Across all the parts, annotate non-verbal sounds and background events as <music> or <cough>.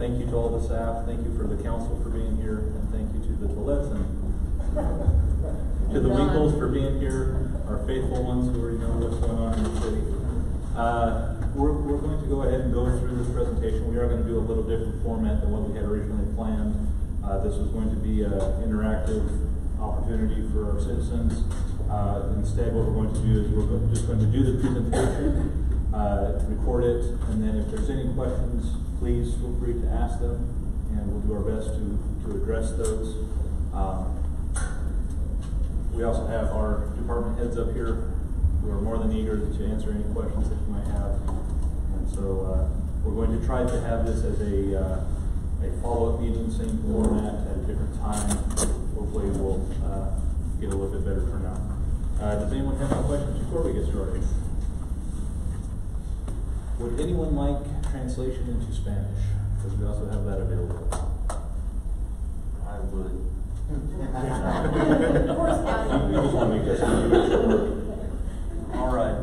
thank you to all the staff, thank you for the council for being here, and thank you to the Tolettes and to the Winkles for being here, our faithful ones who already know what's going on in the city. Uh, we're, we're going to go ahead and go through this presentation. We are gonna do a little different format than what we had originally planned. Uh, this was going to be an interactive opportunity for our citizens. Uh, instead, what we're going to do is we're just going to do the presentation, uh, record it, and then if there's any questions, please feel free to ask them, and we'll do our best to, to address those. Um, we also have our department heads up here who are more than eager to answer any questions that you might have. And so, uh, we're going to try to have this as a, uh, a follow-up meeting, same format at a different time. Hopefully we'll, uh, get a little bit better turnout. Uh, does anyone have any questions before we get started? Would anyone like translation into Spanish? Because we also have that available. I would. Of course, Alan. You just want to make this easy. All right.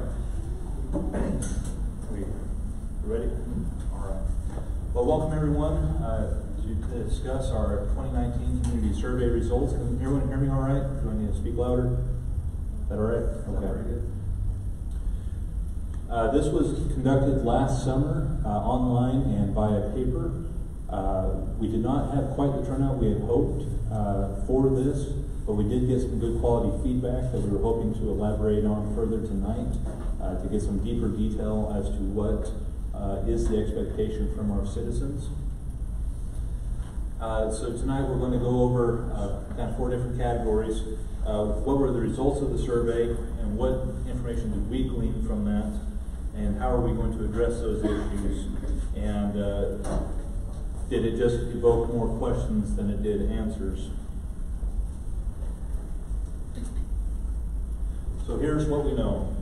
We ready? All right. Well, welcome everyone uh, to discuss our 2019 community survey results. Can everyone hear me all right? Do I need to speak louder? Is that all right? Okay. Very good. Uh, this was conducted last summer, uh, online and via paper. Uh, we did not have quite the turnout we had hoped, uh, for this, but we did get some good quality feedback that we were hoping to elaborate on further tonight, uh, to get some deeper detail as to what, is the expectation from our citizens. So tonight we're going to go over kind of four different categories. What were the results of the survey and what information did we glean from that? And how are we going to address those issues? And uh, did it just evoke more questions than it did answers? So here's what we know.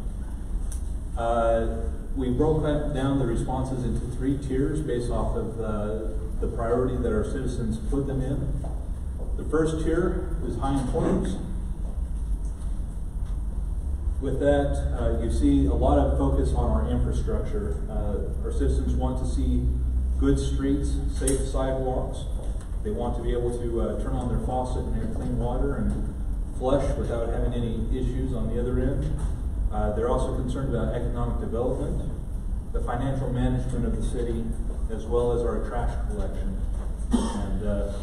Uh, we broke down the responses into three tiers based off of uh, the priority that our citizens put them in. The first tier is high importance. With that, uh, you see a lot of focus on our infrastructure. Uh, our citizens want to see good streets, safe sidewalks. They want to be able to uh, turn on their faucet and have clean water and flush without having any issues on the other end. Uh, they're also concerned about economic development, the financial management of the city, as well as our trash collection. And uh,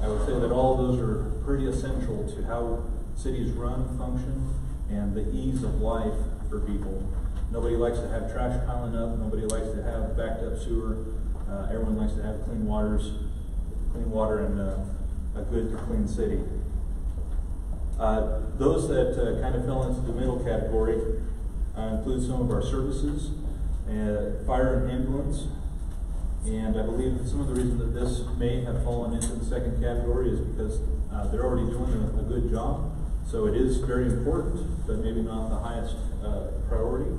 I would say that all of those are pretty essential to how cities run, function, and the ease of life for people. Nobody likes to have trash piling up. Nobody likes to have backed up sewer. Uh, everyone likes to have clean waters, clean water, and uh, a good, clean city. Uh, those that uh, kind of fell into the middle category uh, include some of our services, uh, fire and ambulance. And I believe some of the reason that this may have fallen into the second category is because they're already doing a, a good job. So it is very important, but maybe not the highest uh, priority.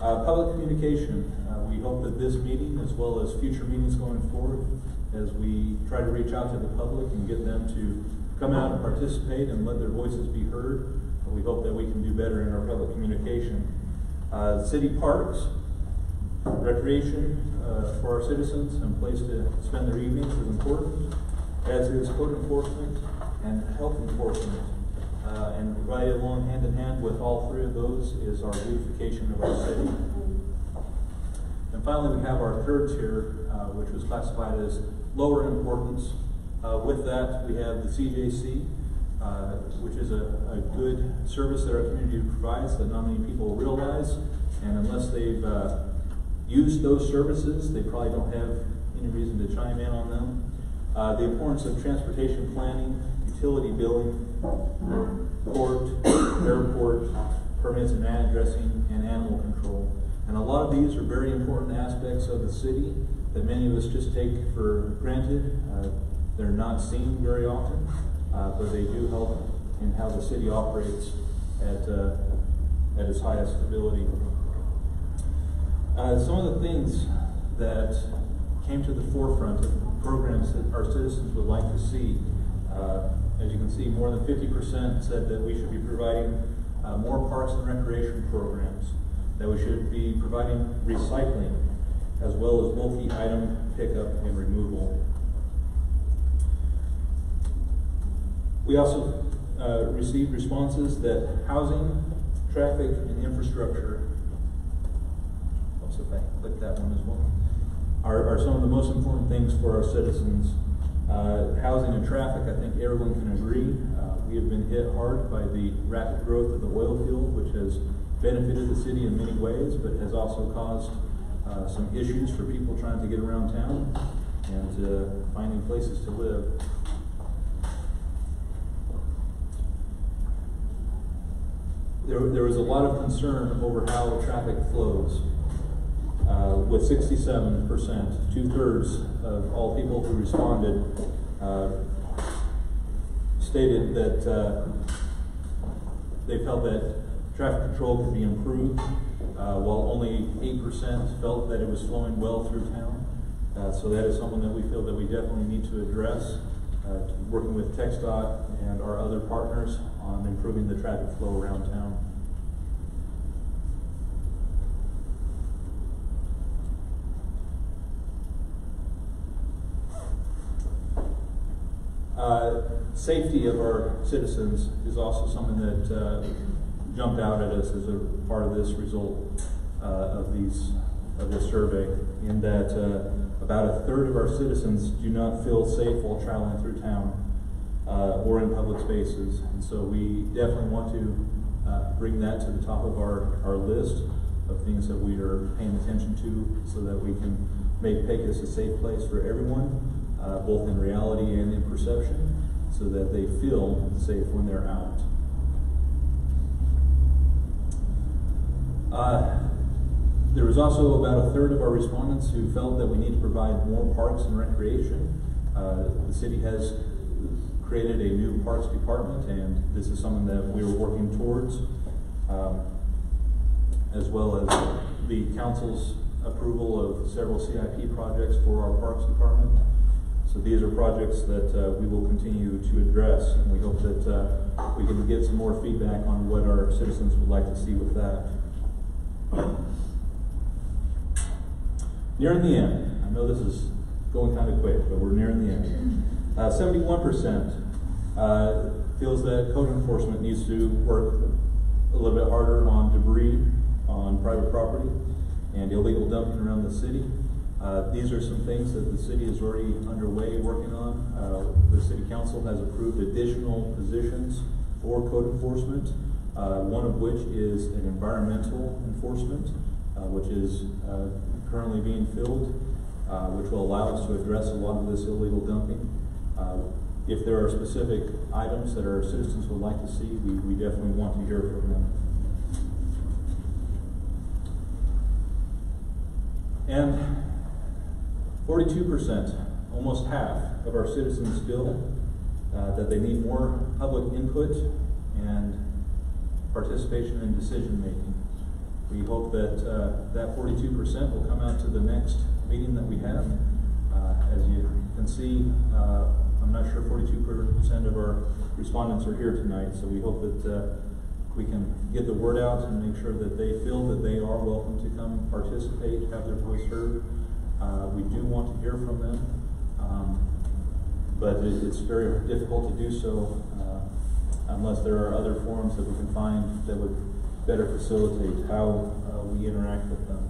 Uh, public communication. Uh, we hope that this meeting, as well as future meetings going forward, as we try to reach out to the public and get them to come out and participate and let their voices be heard, we hope that we can do better in our public communication. Uh, city parks, recreation uh, for our citizens and place to spend their evenings is important, as is code enforcement and health enforcement. Uh, and right along hand in hand with all three of those is our beautification of our city. And finally, we have our third tier, uh, which was classified as lower importance. Uh, with that, we have the CJC, uh, which is a, a good service that our community provides that not many people realize. And unless they've uh, used those services, they probably don't have any reason to chime in on them. Uh, the importance of transportation planning, utility billing, port, airport, permits and man addressing, and animal control. And a lot of these are very important aspects of the city that many of us just take for granted. Uh, they're not seen very often, uh, but they do help in how the city operates at, uh, at its highest ability. Uh, some of the things that came to the forefront of programs that our citizens would like to see. As you can see, more than 50% said that we should be providing uh, more parks and recreation programs, that we should be providing recycling, as well as multi-item pickup and removal. We also uh, received responses that housing, traffic, and infrastructure, also if I click that one as well, are, are some of the most important things for our citizens. Uh, housing and traffic, I think everyone can agree. Uh, we have been hit hard by the rapid growth of the oil field, which has benefited the city in many ways, but has also caused uh, some issues for people trying to get around town and uh, finding places to live. There, there was a lot of concern over how traffic flows. Uh, with sixty-seven percent, two-thirds of all people who responded, uh, stated that, uh, they felt that traffic control could be improved, uh, while only eight percent felt that it was flowing well through town. Uh, so that is something that we feel that we definitely need to address, uh, working with TXDOT and our other partners on improving the traffic flow around town. Uh, safety of our citizens is also something that uh, jumped out at us as a part of this result uh, of these of this survey. In that uh, about a third of our citizens do not feel safe while traveling through town uh, or in public spaces, and so we definitely want to uh, bring that to the top of our our list of things that we are paying attention to, so that we can make Pecos a safe place for everyone uh, both in reality and in perception, so that they feel safe when they're out. Uh, there was also about a third of our respondents who felt that we need to provide more parks and recreation. Uh, the city has created a new parks department, and this is something that we are working towards, um, as well as the council's approval of several CIP projects for our parks department. So these are projects that uh, we will continue to address, and we hope that uh, we can get some more feedback on what our citizens would like to see with that. Nearing the end. I know this is going kind of quick, but we're nearing the end. Uh, 71% uh, feels that code enforcement needs to work a little bit harder on debris on private property and illegal dumping around the city. Uh, these are some things that the city is already underway working on. Uh, the city council has approved additional positions for code enforcement, uh, one of which is an environmental enforcement, uh, which is uh, currently being filled, which will allow us to address a lot of this illegal dumping. if there are specific items that our citizens would like to see, we, we definitely want to hear from them. And Forty-two percent, almost half of our citizens feel uh, that they need more public input and participation in decision-making. We hope that uh, that forty-two percent will come out to the next meeting that we have. Uh, as you can see, uh, I'm not sure forty-two percent of our respondents are here tonight, so we hope that uh, we can get the word out and make sure that they feel that they are welcome to come participate, have their voice heard. Uh, we do want to hear from them, um, but it, it's very difficult to do so uh, unless there are other forums that we can find that would better facilitate how uh, we interact with them.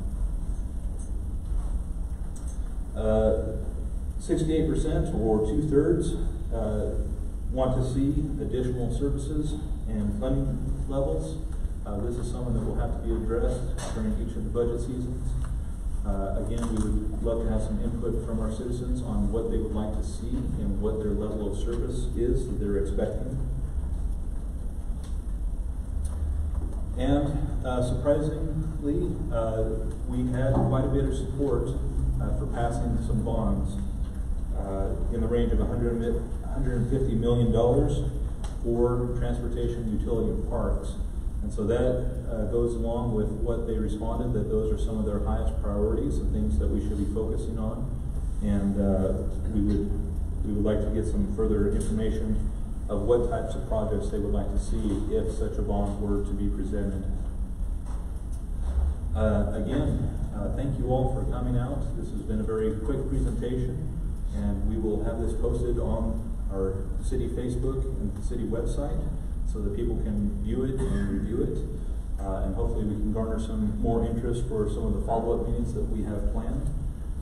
68% uh, or two thirds uh, want to see additional services and funding levels. Uh, this is something that will have to be addressed during each of the budget seasons. Uh, again, we would love to have some input from our citizens on what they would like to see and what their level of service is that they're expecting. And uh, surprisingly, uh, we had quite a bit of support uh, for passing some bonds uh, in the range of $150 million for transportation, utility, and parks. And so that uh, goes along with what they responded, that those are some of their highest priorities and things that we should be focusing on. And uh, we would we would like to get some further information of what types of projects they would like to see if such a bond were to be presented. Uh, Again, uh, thank you all for coming out. This has been a very quick presentation, and we will have this posted on our city Facebook and city website so that people can view it and review it. Uh, And hopefully, we can garner some more interest for some of the follow-up meetings that we have planned.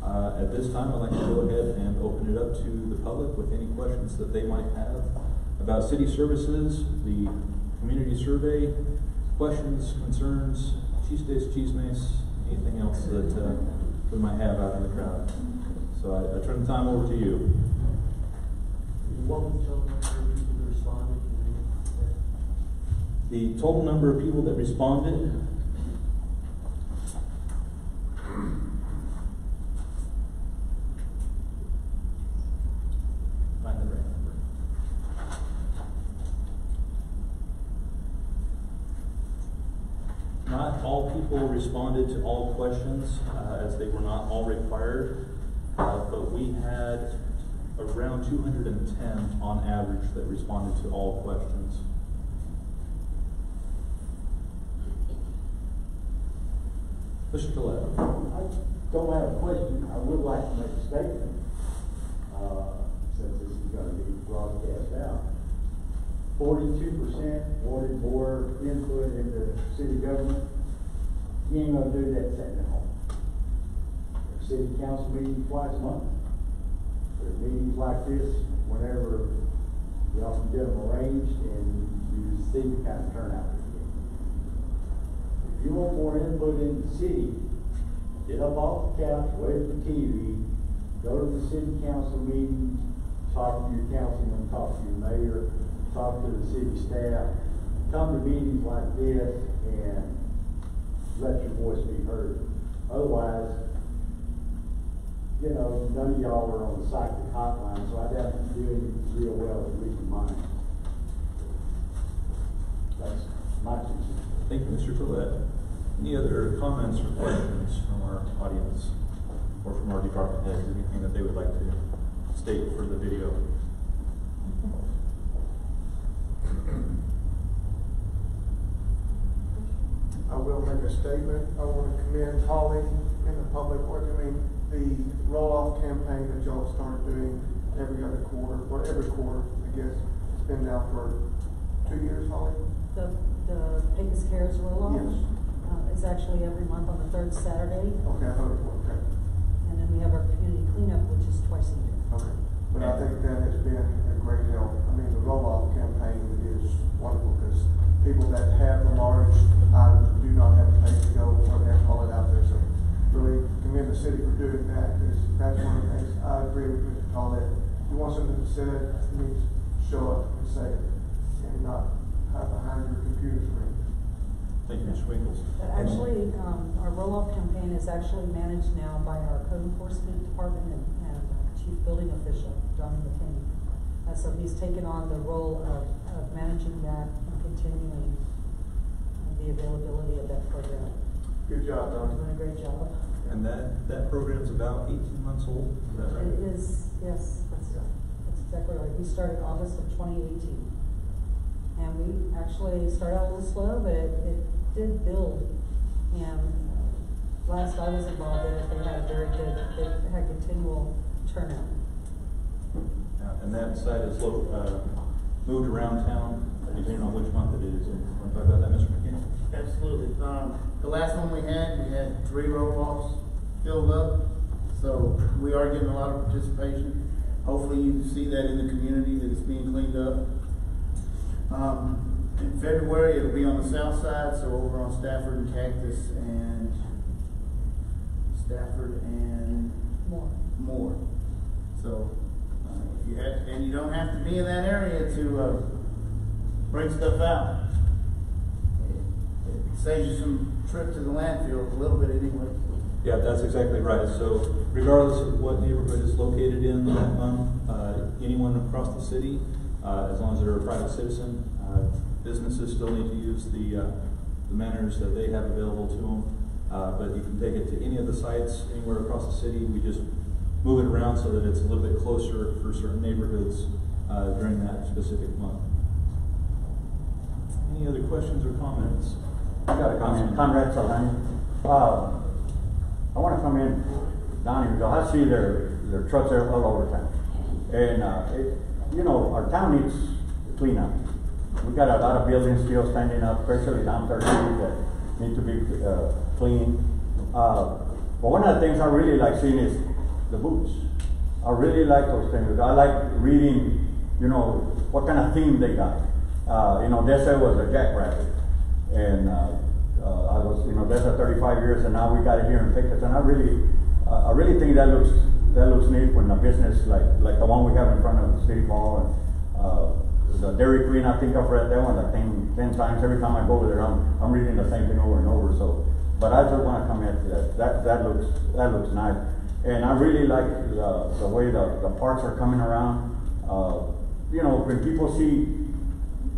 Uh, At this time, I'd like to go ahead and open it up to the public with any questions that they might have about city services, the community survey, questions, concerns, cheese days, cheese mace, anything else that uh, we might have out in the crowd. So I I turn the time over to you. What was the total number of people that responded? The total number of people that responded. Find the right number. Not all people responded to all questions, uh, as they were not all required, uh, but we had around two hundred and ten on average that responded to all questions. Mr. Gillette? I don't have a question, I would like to make a statement, uh, since this is gonna be broadcast out. Forty-two percent wanted more input into city government, you ain't gonna do that sitting at home. City council meeting twice a month, there's meetings like this, whenever y'all can get them arranged, and you see the kind of turnout. If you want more input in the city, get up off the couch, away from the TV, go to the city council meeting, talk to your councilman, talk to your mayor, talk to the city staff, come to meetings like this and let your voice be heard. Otherwise, you know, none of y'all are on the psychic hotline, so I doubt you doing real well at least in mine. That's my two. Thank you, Mr. Gillette. Any other comments or questions from our audience or from our department heads, anything that they would like to state for the video? I will make a statement. I want to commend Holly and the public work. I mean, the roll-off campaign that y'all started doing every other quarter, or every quarter, I guess. It's been now for two years, Holly? The, the Pecos Cares roll-off? Yes. Is actually every month on the third Saturday, Okay, I thought it was, okay. and then we have our community cleanup, which is twice a year. Okay. But I think that has been a great help. I mean, the roll-off campaign is wonderful because people that have the large items do not have to pay to go or they have to haul it out there. So really commend the city for doing that because that's one of the things I agree with Mr. Tollett. If you want something said, you need to show up and say it and not hide behind your computer screen. Thank you, Mr. Winkles. But actually, um, our roll-off campaign is actually managed now by our code enforcement department and, and chief building official, Johnny McKinney. Uh, so he's taken on the role of, of managing that and continuing uh, the availability of that program. Good job, Don. Doing a Don. great job. And that, that program's about eighteen months old, is that right? It is, yes, that's, that's exactly right. We started August of twenty eighteen. And we actually started out a little slow, but it, it did build. And uh, last I was involved in it, they had a very good, they had continual turnout. Yeah, And that site is lo- uh, moved around town, depending on which month it is. And Want to talk about that, Mr. McKinney? Absolutely. Um, the last one we had, we had three roll-offs filled up, so we are getting a lot of participation. Hopefully you see that in the community, that it's being cleaned up. Um, in February, it'll be on the south side, so over on Stafford and Cactus and Stafford and More. more. So, uh, if you have, and you don't have to be in that area to, uh, bring stuff out. It it Saves you some trip to the landfill, a little bit anyway. Yeah, that's exactly right. So regardless of what neighborhood it's located in that month, uh, anyone across the city, uh, as long as they're a private citizen, uh, businesses still need to use the, uh, the manners that they have available to them. Uh, but you can take it to any of the sites anywhere across the city. We just move it around so that it's a little bit closer for certain neighborhoods, uh, during that specific month. Any other questions or comments? I got a comment, Conrad Saldana. Uh, I wanna come in down here, I see their, their trucks there all over town. And, uh, it, you know, our town needs cleanup. We got a lot of buildings still standing up, especially down thirteen that need to be, uh, cleaned. Uh, but one of the things I really like seeing is the books. I really like those things. I like reading, you know, what kind of theme they got. Uh, you know, Dessa was a jackrabbit. And, uh, uh, I was, you know, Dessa thirty-five years and now we got it here in Pecos. And I really, uh, I really think that looks, that looks neat when a business like, like the one we have in front of the city hall and, uh, Dairy Queen, I think I've read that one, I think ten times, every time I go over there, I'm, I'm reading the same thing over and over, so. But I just wanna comment that, that, that looks, that looks nice. And I really like the, the way the, the parks are coming around. Uh, you know, when people see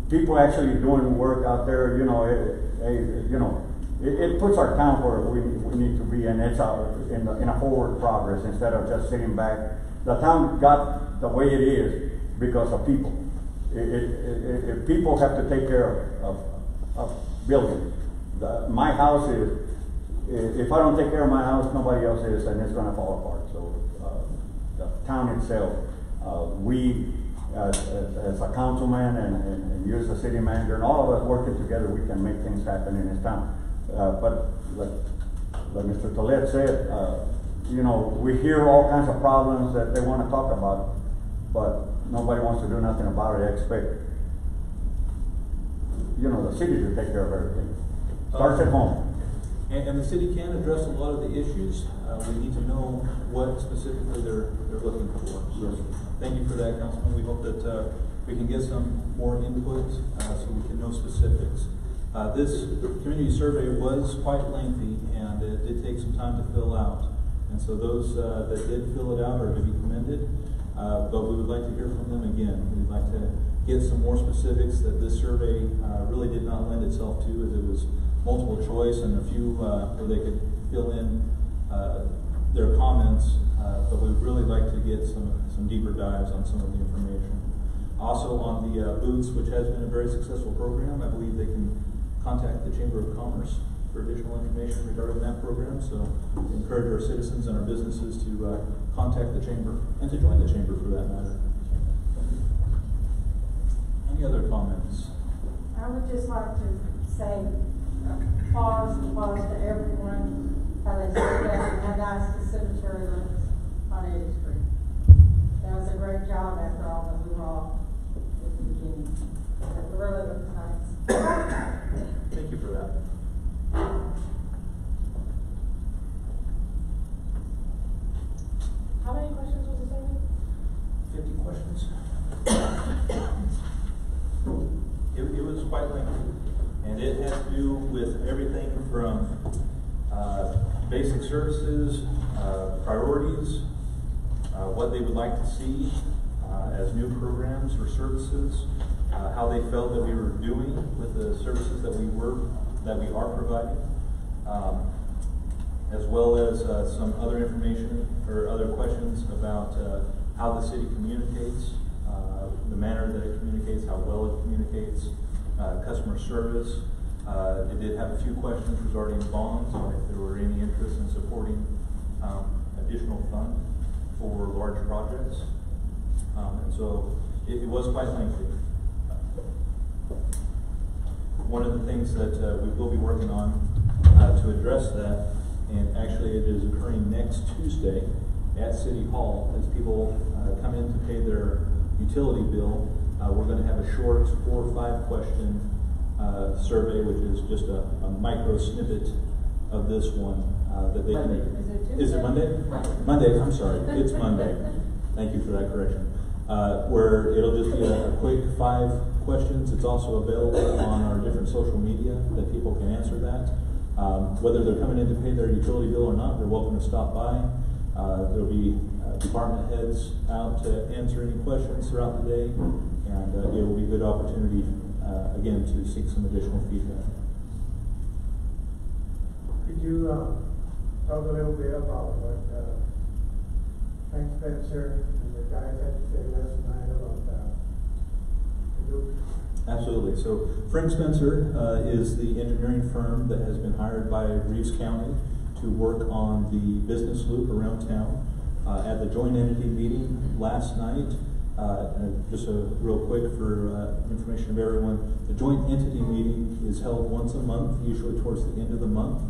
people actually doing work out there, you know, it, it, you know, it, it puts our town where we, we need to be, and it's out in, the, in a forward progress instead of just sitting back. The town got the way it is because of people. It, it, it, people have to take care of, of, building. The, my house is, if I don't take care of my house, nobody else is, and it's gonna fall apart. So, uh, the town itself, uh, we, as, as, a councilman and, and, and you as a city manager, and all of us working together, we can make things happen in this town. Uh, but like, like Mr. Tolet said, uh, you know, we hear all kinds of problems that they wanna talk about, but nobody wants to do nothing about it, expect, you know, the city to take care of everything. Starts at home. And, and the city can address a lot of the issues, uh, we need to know what specifically they're, they're looking for. So, thank you for that, Councilman, we hope that, uh, we can get some more input, uh, so we can know specifics. Uh, this community survey was quite lengthy, and it did take some time to fill out. And so those, uh, that did fill it out are to be commended, uh, but we would like to hear from them again. We'd like to get some more specifics that this survey, uh, really did not lend itself to, as it was multiple choice and a few, uh, where they could fill in, uh, their comments, uh, but we'd really like to get some, some deeper dives on some of the information. Also on the, uh, booths, which has been a very successful program, I believe they can contact the Chamber of Commerce for additional information regarding that program, so we encourage our citizens and our businesses to, uh, contact the chamber, and to join the chamber for that matter. Any other comments? I would just like to say, applause, pause to everyone, how they said that, how nice the cemetery on Eddy Street. That was a great job after all that we were all at the beginning. Really nice. Thank you for that. How many questions was it, David? Fifty questions? It, it was quite lengthy, and it had to do with everything from, uh, basic services, uh, priorities, uh, what they would like to see, uh, as new programs or services, uh, how they felt that we were doing with the services that we were, that we are providing. Um, as well as uh, some other information or other questions about uh, how the city communicates, uh, the manner that it communicates, how well it communicates, uh, customer service. Uh, It did have a few questions regarding bonds, if there were any interest in supporting um, additional funds for large projects. Um, And so it it was quite lengthy. One of the things that uh, we will be working on to address that, and actually it is occurring next Tuesday at City Hall, as people uh, come in to pay their utility bill, uh, we're gonna have a short four or five question uh, survey, which is just a a micro snippet of this one uh, that they can. Monday. Is it Is it? Monday? Monday, I'm sorry, it's Monday. Thank you for that correction. Uh, where it'll just be a, a quick five questions. It's also available on our different social media that people can answer that. Um, whether they're coming in to pay their utility bill or not, they're welcome to stop by. Uh, there'll be uh, department heads out to answer any questions throughout the day, and uh, it will be a good opportunity, uh, again, to seek some additional feedback. Could you, uh, talk a little bit about what, Frank Spencer and the guys had to say last night about, uh, Absolutely. So Frank Spencer uh, is the engineering firm that has been hired by Reeves County to work on the business loop around town. Uh, At the joint entity meeting last night, uh, just a real quick for uh, information of everyone, the joint entity meeting is held once a month, usually towards the end of the month.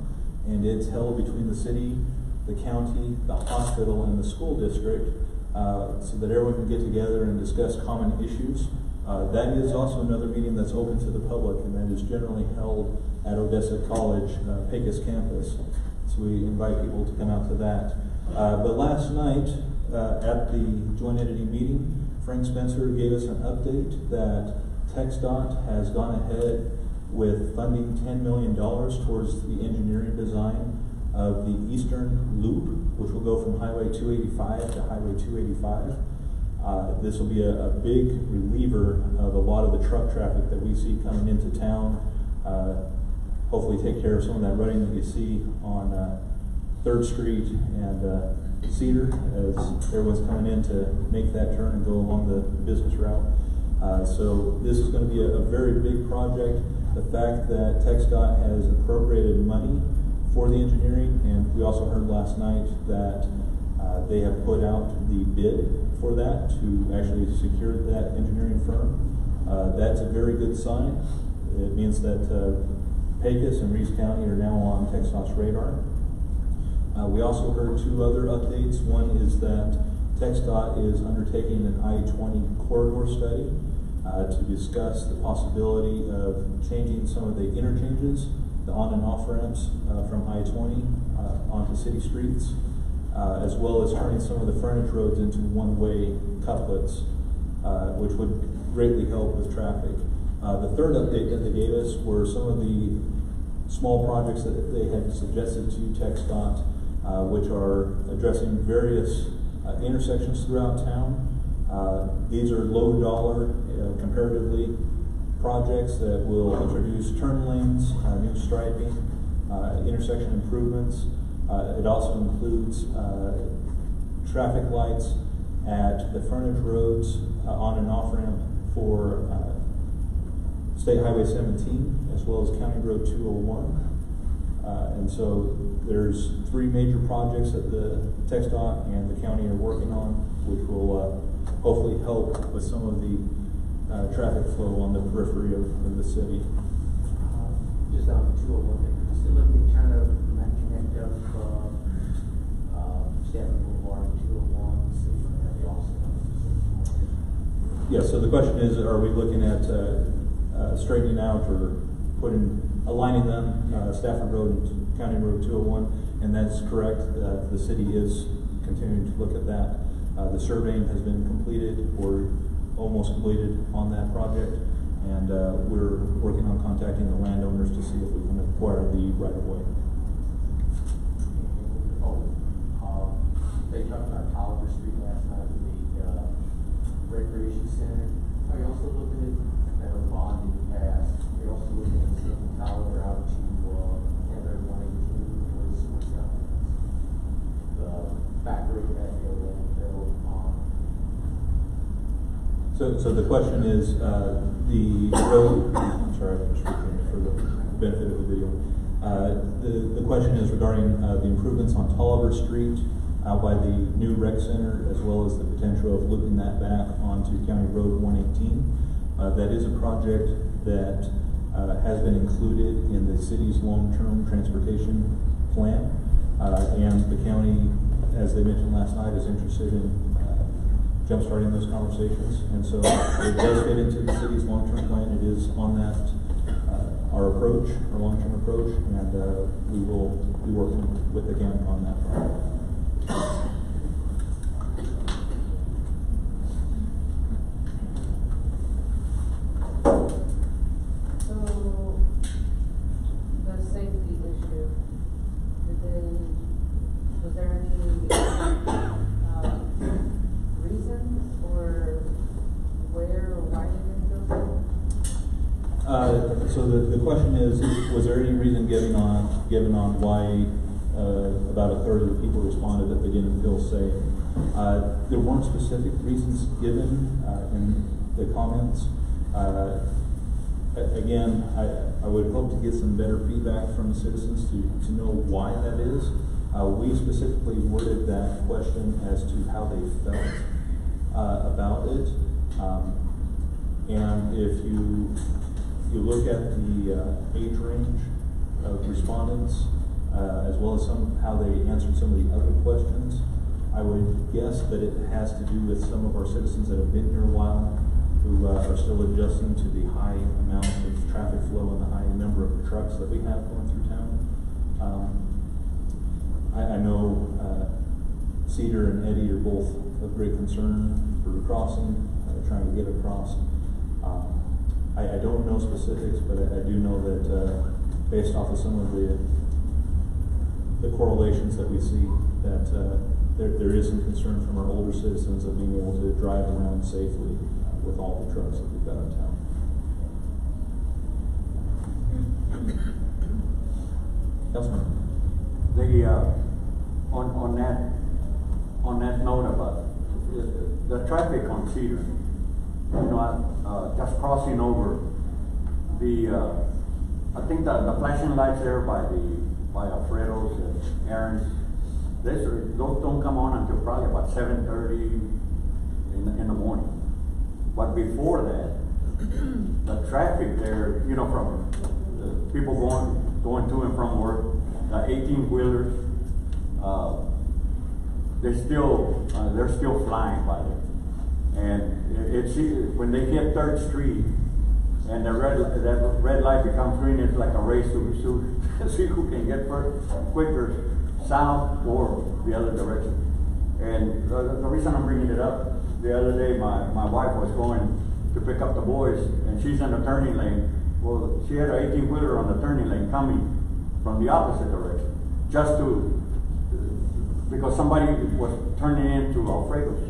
And it's held between the city, the county, the hospital, and the school district, uh, so that everyone can get together and discuss common issues. Uh, that is also another meeting that's open to the public, and that is generally held at Odessa College, uh, Pecos campus. So we invite people to come out to that. Uh, but last night, uh, at the joint entity meeting, Frank Spencer gave us an update that TxDOT has gone ahead with funding $10 million towards the engineering design of the eastern loop, which will go from Highway 285 to Highway 285. Uh, this will be a, a big reliever of a lot of the truck traffic that we see coming into town. Uh, hopefully take care of some of that running that you see on, uh, Third Street and, uh, Cedar as everyone's coming in to make that turn and go along the business route. Uh, so this is gonna be a, a very big project. The fact that TxDOT has appropriated money for the engineering, and we also heard last night that, uh, they have put out the bid for that to actually secure that engineering firm. Uh, that's a very good sign. It means that, uh, Pecos and Reeves County are now on TxDOT's radar. Uh, we also heard two other updates. One is that TxDOT is undertaking an I-20 corridor study uh, to discuss the possibility of changing some of the interchanges, the on and off ramps uh, from I-20 uh, onto city streets, uh, as well as turning some of the frontage roads into one-way couplets, uh, which would greatly help with traffic. Uh, the third update that they gave us were some of the small projects that they had suggested to TxDOT, uh, which are addressing various uh, intersections throughout town. Uh, these are low dollar uh, comparatively projects that will introduce turn lanes, new striping, intersection improvements. Uh, it also includes uh, traffic lights at the frontage roads uh, on and off ramp for uh, State Highway 17 as well as County Road 201. Uh, and so there's three major projects that the TxDOT and the county are working on, which will uh, hopefully help with some of the traffic flow on the periphery of, of the city. Just on two of them, still looking kind of not connect up, uh, uh, Stafford Boulevard, two oh one, city, and Boston. Yeah, so the question is, are we looking at uh, uh, straightening out or putting, aligning them, uh, Stafford Road and County Road 201? And that's correct, uh, the city is continuing to look at that. Uh, The surveying has been completed or almost completed on that project. And uh, we're working on contacting the landowners to see if we can acquire the right-of-way. Oh, they talked about Tolliver Street last night, recreation center. Are you also looking at, at a bond in the past? You're also looking at taking Tolliver out to, uh, Henry one eighteen, where's, where's that? The road that hill, landfill, um, So, so the question is, uh, the road, <coughs> I'm sorry, I'm just repeating for the benefit of the video. Uh, the, the question is regarding, uh, the improvements on Tolliver Street out by the new rec center, as well as the potential of looping that back onto County Road one eighteen. Uh, that is a project that, uh, has been included in the city's long-term transportation plan. Uh, and the county, as they mentioned last night, is interested in, uh, jumpstarting those conversations. And so it does fit into the city's long-term plan. It is on that, uh, our approach, our long-term approach, and, uh, we will be working with the county on that. front. So, the safety issue, did they, was there any, uh, reason or where or why they didn't go there? Uh, so the, the question is, was there any reason given on, why, uh, about a third of the people responded that they didn't feel safe? Uh, there weren't specific reasons given, uh, in the comments. Uh, Again, I, I would hope to get some better feedback from the citizens to, to know why that is. Uh, we specifically worded that question as to how they felt, uh, about it. Um, and if you, you look at the, age range of respondents, uh, as well as some, how they answered some of the other questions, I would guess that it has to do with some of our citizens that have been here a while, who uh, are still adjusting to the high amount of traffic flow and the high number of trucks that we have going through town. Um, I, I know uh, Cedar and Eddy are both of great concern for crossing, uh, trying to get across. Um, I, I don't know specifics, but I, I do know that uh, based off of some of the the correlations that we see, that uh, there, there is some concern from our older citizens of being able to drive around safely uh, with all the trucks that we've got in town. Councilman? The, uh, on, on that, on that note about the, the traffic on Cedar, you know, uh, just crossing over the, uh, I think the flashing lights there by the, by Alfredo's and Aaron's, those, are- those don't come on until probably about seven thirty in, the- in the morning. But before that, the traffic there, you know, from the people going, going to and from work, the eighteen wheelers, uh, they still, uh, they're still flying by there. And it- it's, when they hit Third Street, and the red, that red light becomes green, it's like a race to, to, see who can get quicker south or the other direction. And the, the reason I'm bringing it up, the other day, my, my wife was going to pick up the boys, and she's in the turning lane. Well, she had an eighteen wheeler on the turning lane coming from the opposite direction, just to, because somebody was turning into Alfredo's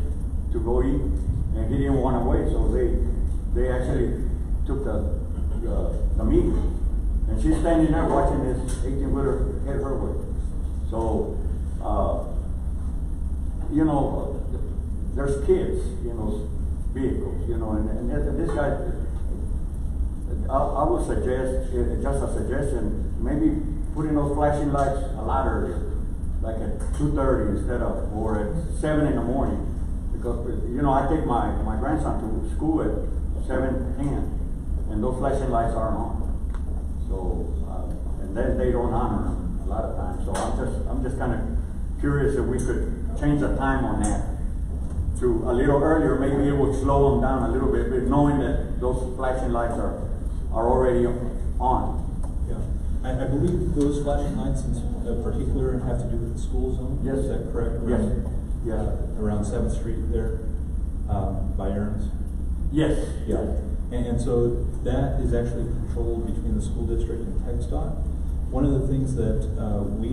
to go eat, and he didn't wanna wait, so they, they actually took the, the, the meat. And she's standing there watching this eighteen wheeler hit her way. So, uh, you know, there's kids in those vehicles, you know, and, and this- this guy, I, I would suggest, uh, just a suggestion, maybe putting those flashing lights a lot earlier, like at two thirty instead of, or at seven in the morning. Because, you know, I take my, my grandson to school at seven ten, and those flashing lights aren't on. So, uh, and then they don't honor them a lot of times, so I'm just, I'm just kinda curious if we could change the time on that to a little earlier, maybe it would slow them down a little bit, but knowing that those flashing lights are, are already on. Yeah, I, I believe those flashing lights in particular have to do with the school zone. Yes. Is that correct? Yes. Uh, Around Seventh Street there, um, by Aaron's. Yes. Yeah, and, so that is actually controlled between the school district and TxDOT. One of the things that, uh, we